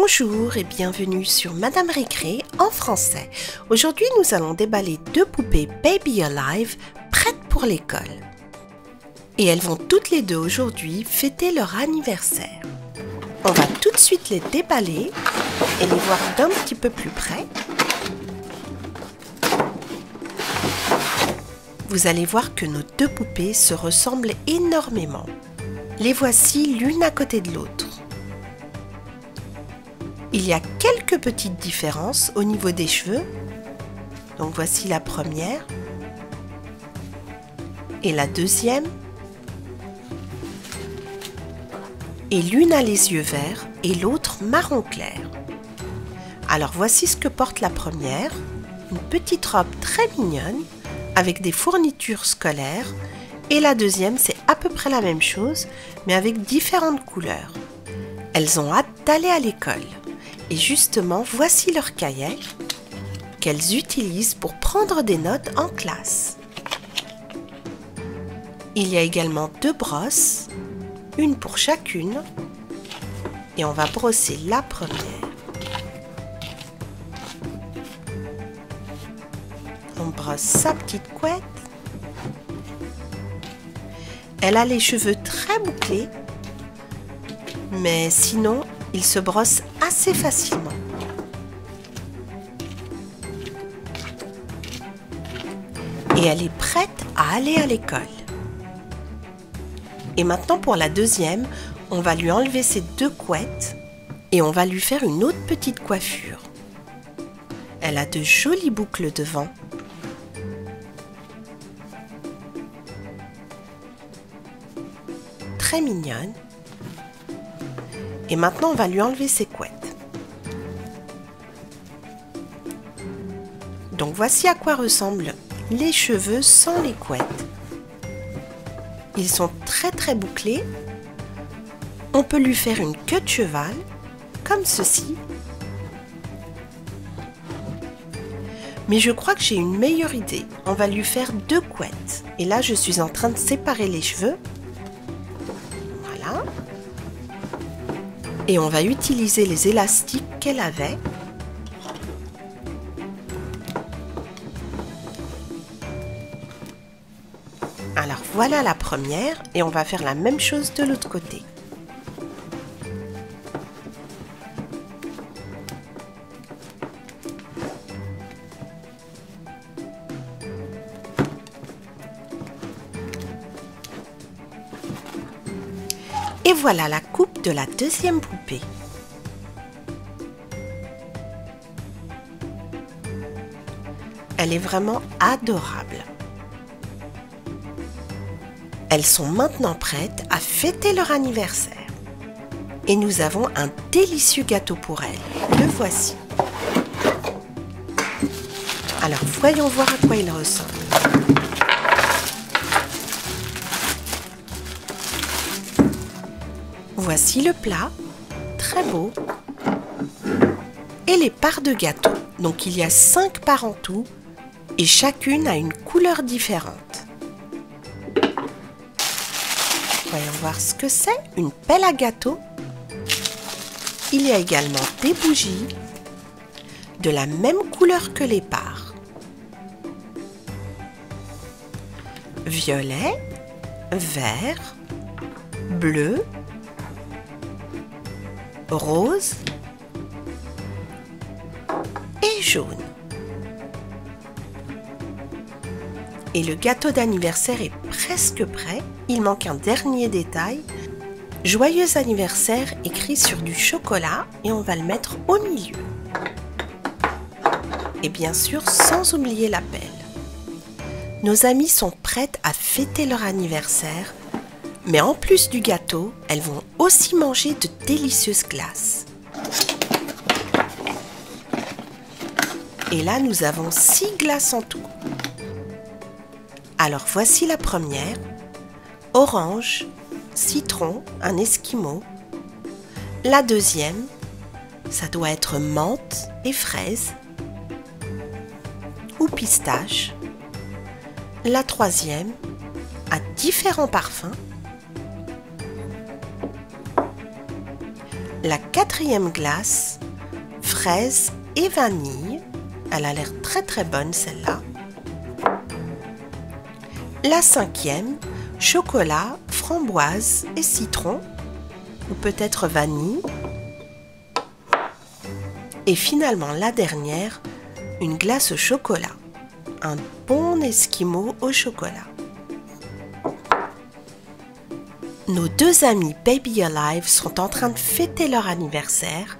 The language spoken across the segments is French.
Bonjour et bienvenue sur Madame Récré en français. Aujourd'hui, nous allons déballer deux poupées Baby Alive prêtes pour l'école. Et elles vont toutes les deux aujourd'hui fêter leur anniversaire. On va tout de suite les déballer et les voir d'un petit peu plus près. Vous allez voir que nos deux poupées se ressemblent énormément. Les voici l'une à côté de l'autre. Il y a quelques petites différences au niveau des cheveux. Donc voici la première. Et la deuxième. Et l'une a les yeux verts et l'autre marron clair. Alors voici ce que porte la première. Une petite robe très mignonne avec des fournitures scolaires. Et la deuxième, c'est à peu près la même chose, mais avec différentes couleurs. Elles ont hâte d'aller à l'école. Et justement, voici leur cahier qu'elles utilisent pour prendre des notes en classe. Il y a également deux brosses, une pour chacune, et on va brosser la première. On brosse sa petite couette. Elle a les cheveux très bouclés, mais sinon, il se brosse facilement. Et elle est prête à aller à l'école. Et maintenant pour la deuxième, on va lui enlever ses deux couettes et on va lui faire une autre petite coiffure. Elle a de jolies boucles devant. Très mignonne. Et maintenant, on va lui enlever ses couettes. Donc voici à quoi ressemblent les cheveux sans les couettes. Ils sont très très bouclés. On peut lui faire une queue de cheval, comme ceci. Mais je crois que j'ai une meilleure idée. On va lui faire deux couettes. Et là, je suis en train de séparer les cheveux et on va utiliser les élastiques qu'elle avait. Alors voilà la première et on va faire la même chose de l'autre côté. Et voilà la coupe de la deuxième poupée. Elle est vraiment adorable. Elles sont maintenant prêtes à fêter leur anniversaire. Et nous avons un délicieux gâteau pour elles. Le voici. Alors voyons voir à quoi il ressemble. Voici le plat, très beau. Et les parts de gâteau. Donc il y a 5 parts en tout et chacune a une couleur différente. Voyons voir ce que c'est. Une pelle à gâteau. Il y a également des bougies de la même couleur que les parts. Violet, vert, bleu, rose et jaune. Et le gâteau d'anniversaire est presque prêt. Il manque un dernier détail. Joyeux anniversaire écrit sur du chocolat et on va le mettre au milieu. Et bien sûr, sans oublier la pelle. Nos amis sont prêtes à fêter leur anniversaire mais en plus du gâteau, elles vont aussi manger de délicieuses glaces. Et là, nous avons six glaces en tout. Alors voici la première. Orange, citron, un esquimau. La deuxième, ça doit être menthe et fraise ou pistache. La troisième a différents parfums La quatrième glace, fraise et vanille. Elle a l'air très très bonne celle-là. La cinquième, chocolat, framboise et citron, ou peut-être vanille. Et finalement la dernière, une glace au chocolat. Un bon esquimau au chocolat. Nos deux amies Baby Alive sont en train de fêter leur anniversaire.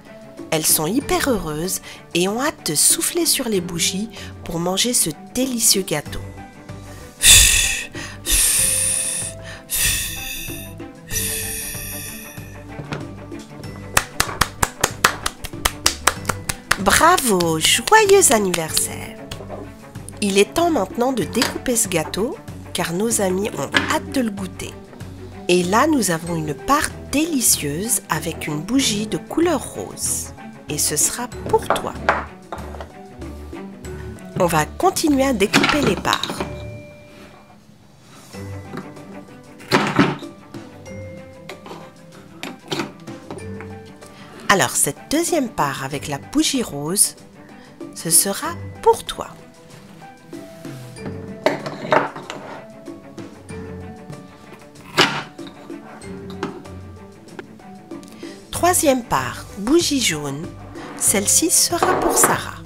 Elles sont hyper heureuses et ont hâte de souffler sur les bougies pour manger ce délicieux gâteau. Bravo, joyeux anniversaire Il est temps maintenant de découper ce gâteau car nos amis ont hâte de le goûter. Et là, nous avons une part délicieuse avec une bougie de couleur rose. Et ce sera pour toi. On va continuer à découper les parts. Alors, cette deuxième part avec la bougie rose, ce sera pour toi. Troisième part, bougie jaune. Celle-ci sera pour Sarah.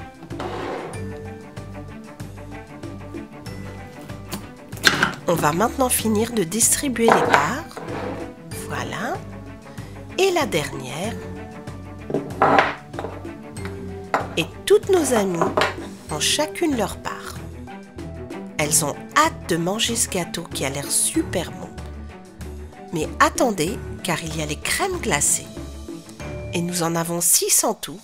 On va maintenant finir de distribuer les parts. Voilà. Et la dernière. Et toutes nos amies ont chacune leur part. Elles ont hâte de manger ce gâteau qui a l'air super bon. Mais attendez, car il y a les crèmes glacées et nous en avons 6 en tout.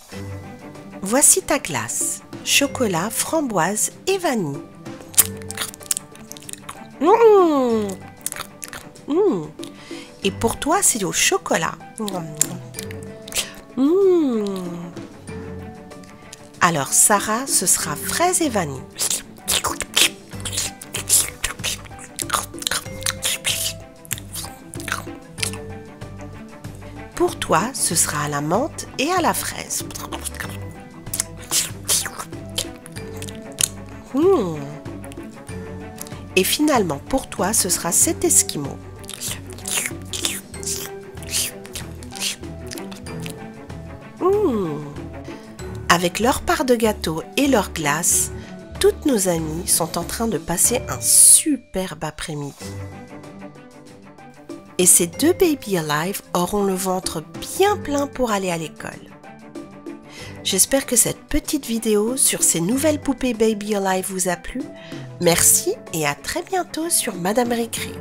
Voici ta glace. Chocolat, framboise et vanille. Mmh. Mmh. Et pour toi, c'est au chocolat. Mmh. Alors, Sarah, ce sera fraise et vanille. Pour toi, ce sera à la menthe et à la fraise. Hmm. Et finalement, pour toi, ce sera cet esquimau. Avec leur part de gâteau et leur glace, toutes nos amies sont en train de passer un superbe après-midi et ces deux Baby Alive auront le ventre bien plein pour aller à l'école. J'espère que cette petite vidéo sur ces nouvelles poupées Baby Alive vous a plu. Merci et à très bientôt sur Madame Récré.